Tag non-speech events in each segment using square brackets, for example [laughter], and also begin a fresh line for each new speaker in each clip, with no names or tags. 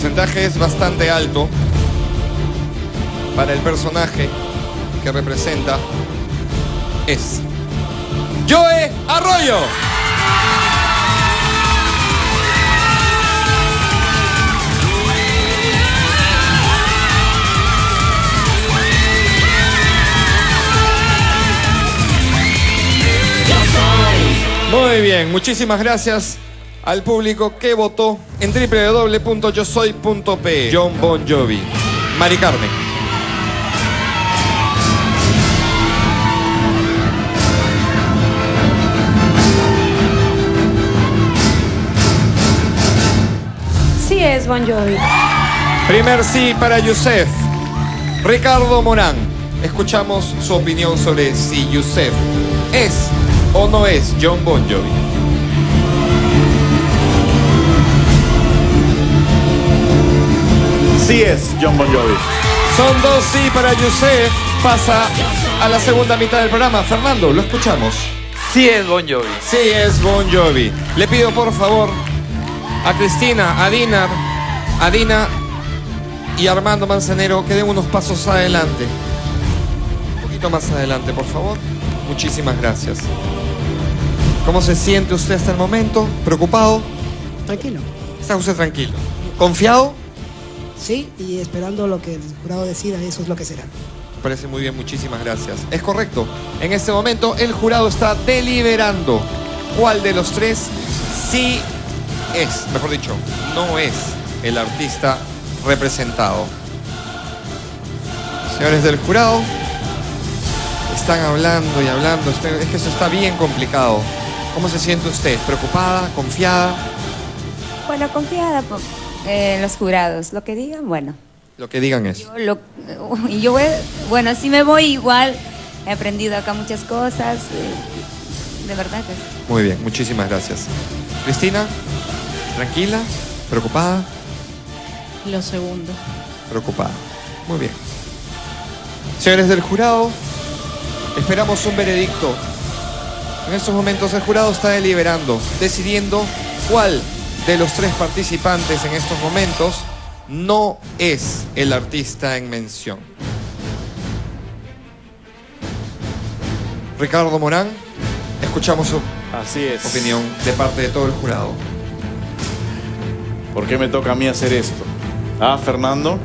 porcentaje es bastante alto para el personaje que representa es Joe Arroyo. Muy bien, muchísimas gracias al público que votó en www.yosoy.p. John Bon Jovi. Mari Carmen.
Sí es Bon Jovi.
Primer sí para Yusef. Ricardo Morán. Escuchamos su opinión sobre si Yusef es o no es John Bon Jovi.
Sí es John Bon Jovi.
Son dos sí para Yusef. Pasa a la segunda mitad del programa. Fernando, lo escuchamos.
Sí es Bon Jovi.
Sí es Bon Jovi. Le pido por favor a Cristina, a Dinar, a Dina y a Armando Manzanero que den unos pasos adelante. Un poquito más adelante, por favor. Muchísimas gracias. ¿Cómo se siente usted hasta el momento? ¿Preocupado?
Tranquilo.
¿Está usted tranquilo? ¿Confiado?
Sí, y esperando lo que el jurado decida, eso es lo que será.
Me parece muy bien, muchísimas gracias. Es correcto. En este momento el jurado está deliberando cuál de los tres sí es, mejor dicho, no es el artista representado. Señores del jurado, están hablando y hablando. Es que eso está bien complicado. ¿Cómo se siente usted? ¿Preocupada? ¿Confiada?
Bueno, confiada por eh, los jurados. Lo que digan, bueno.
Lo que digan es.
Yo, lo- [laughs] yo voy, bueno, si me voy igual. He aprendido acá muchas cosas. eh, de verdad que
Muy bien, muchísimas gracias. Cristina, tranquila, preocupada,
Lo segundo.
preocupada. Muy bien. Señores del jurado, esperamos un veredicto. En estos momentos el jurado está deliberando, decidiendo cuál de los tres participantes en estos momentos no es el artista en mención. Ricardo Morán, escuchamos su
Así es.
opinión de parte de todo el jurado.
¿Por qué me toca a mí hacer esto? Ah, Fernando.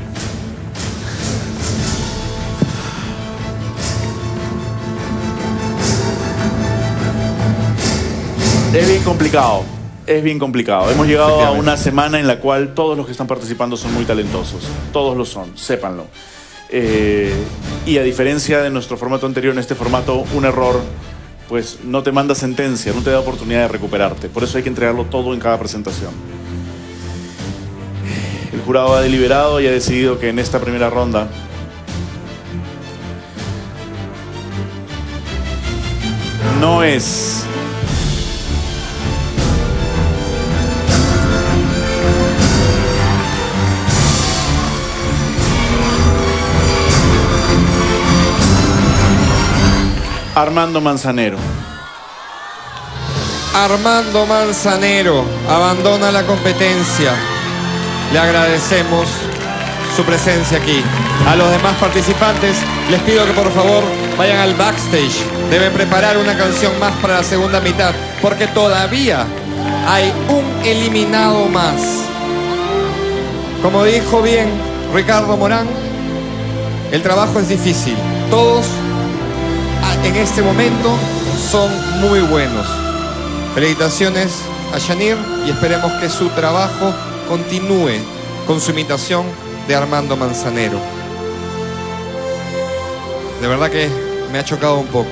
Es bien complicado. Es bien complicado. Hemos llegado a una semana en la cual todos los que están participando son muy talentosos. Todos lo son, sépanlo. Eh, y a diferencia de nuestro formato anterior, en este formato, un error, pues no te manda sentencia, no te da oportunidad de recuperarte. Por eso hay que entregarlo todo en cada presentación. El jurado ha deliberado y ha decidido que en esta primera ronda no es Armando Manzanero.
Armando Manzanero abandona la competencia. Le agradecemos su presencia aquí. A los demás participantes les pido que por favor vayan al backstage. Deben preparar una canción más para la segunda mitad porque todavía hay un eliminado más. Como dijo bien Ricardo Morán, el trabajo es difícil. Todos en este momento son muy buenos. Felicitaciones a Yanir y esperemos que su trabajo continúe con su imitación de Armando Manzanero. De verdad que me ha chocado un poco.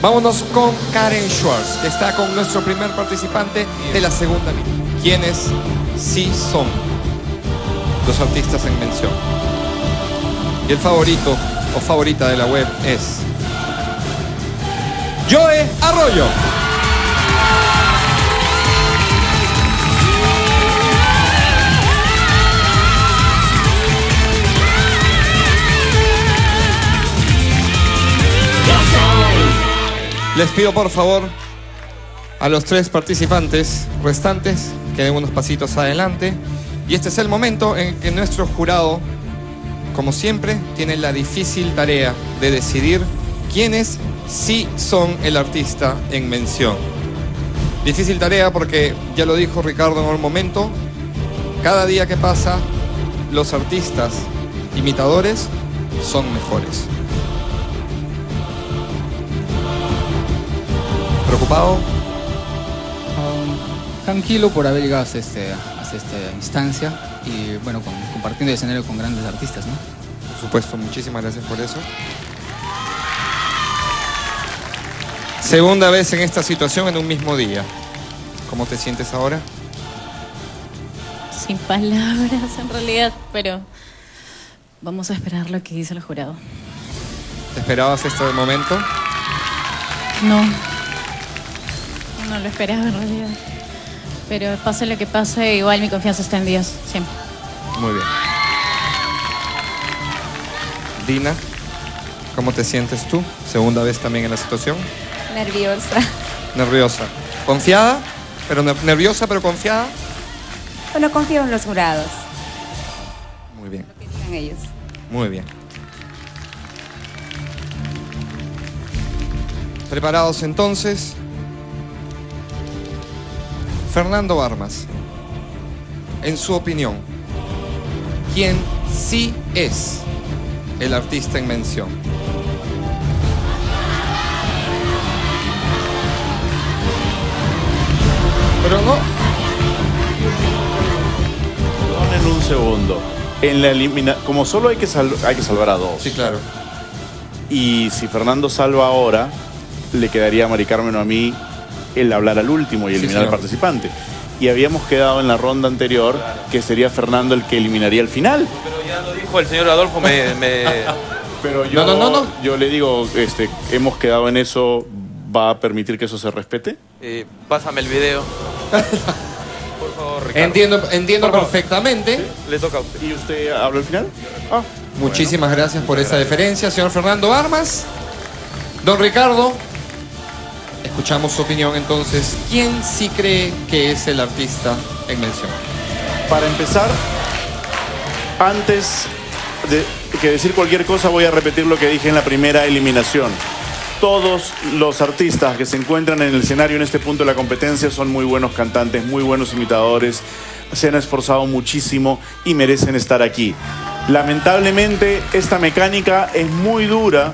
Vámonos con Karen Schwartz, que está con nuestro primer participante de la segunda mitad. ¿Quiénes sí son los artistas en mención? Y el favorito o favorita de la web es Joe Arroyo. Les pido por favor a los tres participantes restantes que den unos pasitos adelante Y este es el momento en que nuestro jurado, como siempre, tiene la difícil tarea de decidir quiénes sí son el artista en mención. Difícil tarea porque, ya lo dijo Ricardo en un momento, cada día que pasa, los artistas imitadores son mejores. ¿Preocupado?
Um, tranquilo por haber llegado hasta, este, hasta esta instancia y bueno, con- compartiendo escenario con grandes artistas, ¿no?
Por supuesto, muchísimas gracias por eso. Segunda vez en esta situación en un mismo día. ¿Cómo te sientes ahora?
Sin palabras, en realidad, pero vamos a esperar lo que dice el jurado.
¿Te esperabas este momento?
No, no lo esperaba en realidad. Pero pase lo que pase, igual mi confianza está en Dios, siempre.
Muy bien. Dina, ¿cómo te sientes tú? Segunda vez también en la situación.
Nerviosa.
Nerviosa. ¿Confiada? Pero ner- nerviosa pero confiada.
Bueno, confío en los jurados.
Muy bien,
Que digan ellos.
muy bien. Preparados entonces. Fernando Armas, en su opinión, ¿quién sí es el artista en mención? Pero no,
Perdonen un segundo. En la elimina como solo hay que, sal- hay que salvar a dos.
sí, claro.
Y si Fernando salva ahora, le quedaría a Mari Carmen o a mí el hablar al último y
Sí,
eliminar al participante. Y habíamos quedado en la ronda anterior que sería Fernando el que eliminaría al final.
Pero ya lo dijo el señor Adolfo, me, me- [laughs]
Pero yo,
No, no, no, no.
yo le digo, este, hemos quedado en eso, ¿va a permitir que eso se respete?
eh, pásame el video. Por favor, Ricardo.
Entiendo, entiendo
Por favor.
perfectamente.
Le toca a usted.
¿Y usted habla al final? Ah,
Muchísimas gracias por esa deferencia, señor Fernando Armas. Don Ricardo, escuchamos su opinión entonces. ¿Quién sí cree que es el artista en mención?
Para empezar, antes de que decir cualquier cosa, voy a repetir lo que dije en la primera eliminación. Todos los artistas que se encuentran en el escenario en este punto de la competencia son muy buenos cantantes, muy buenos imitadores, se han esforzado muchísimo y merecen estar aquí. Lamentablemente, esta mecánica es muy dura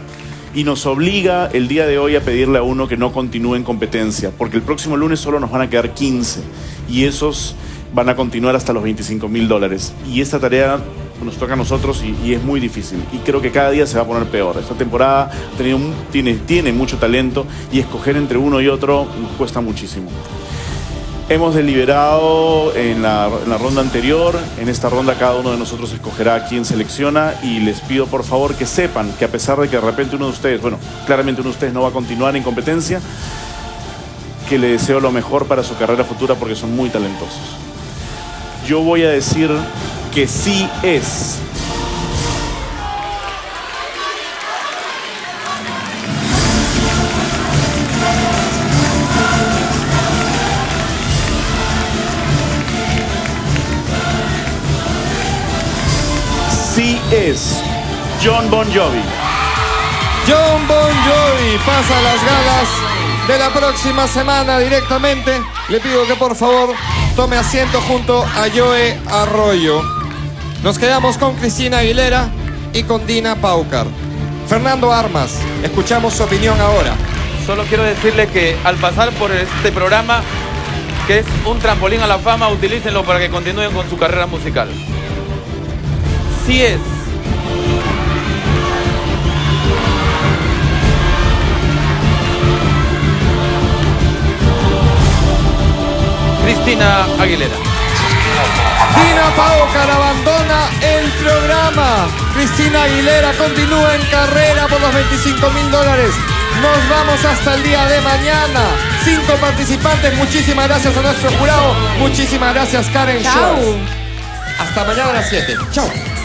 y nos obliga el día de hoy a pedirle a uno que no continúe en competencia, porque el próximo lunes solo nos van a quedar 15 y esos van a continuar hasta los 25 mil dólares. Y esta tarea nos toca a nosotros y, es muy difícil. Y creo que cada día se va a poner peor. Esta temporada tiene, tiene mucho talento y escoger entre uno y otro nos cuesta muchísimo. Hemos deliberado en la, en la ronda anterior, en esta ronda cada uno de nosotros escogerá a quién selecciona y les pido por favor que sepan que a pesar de que de repente uno de ustedes, bueno, claramente uno de ustedes no va a continuar en competencia, que le deseo lo mejor para su carrera futura porque son muy talentosos. Yo voy a decir que sí es. Sí es John Bon Jovi.
John Bon Jovi pasa las galas de la próxima semana directamente. Le pido que por favor tome asiento junto a Joe Arroyo. Nos quedamos con Cristina Aguilera y con Dina Paucar. Fernando Armas, escuchamos su opinión ahora.
Solo quiero decirle que al pasar por este programa, que es un trampolín a la fama, utilícenlo para que continúen con su carrera musical. Sí es. Cristina Aguilera.
Dina Paucar abandona programa. Cristina Aguilera continúa en carrera por los 25 mil dólares. Nos vamos hasta el día de mañana. Cinco participantes. Muchísimas gracias a nuestro jurado. Muchísimas gracias Karen. Shores. Hasta mañana a las 7. Chao.